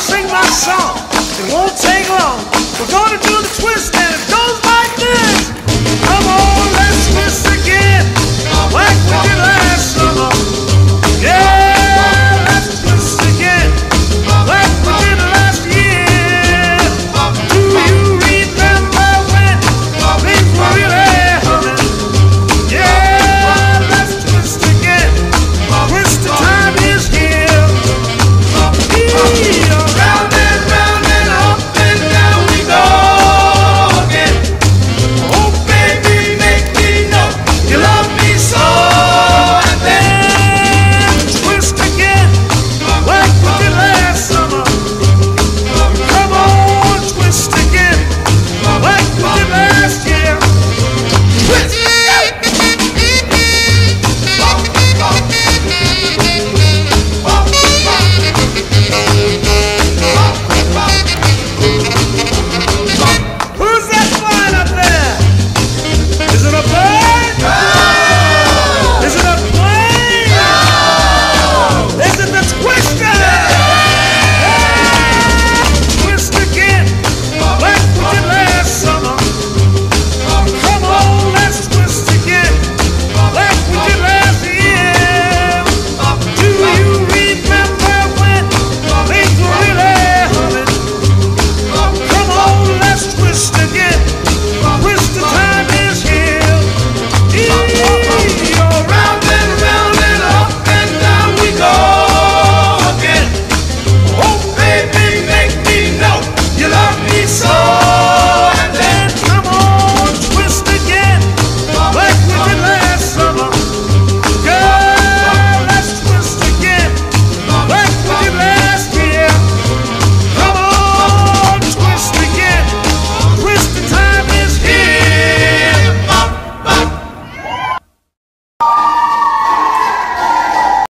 sing my song. It won't take long. We're gonna do the twist and it don't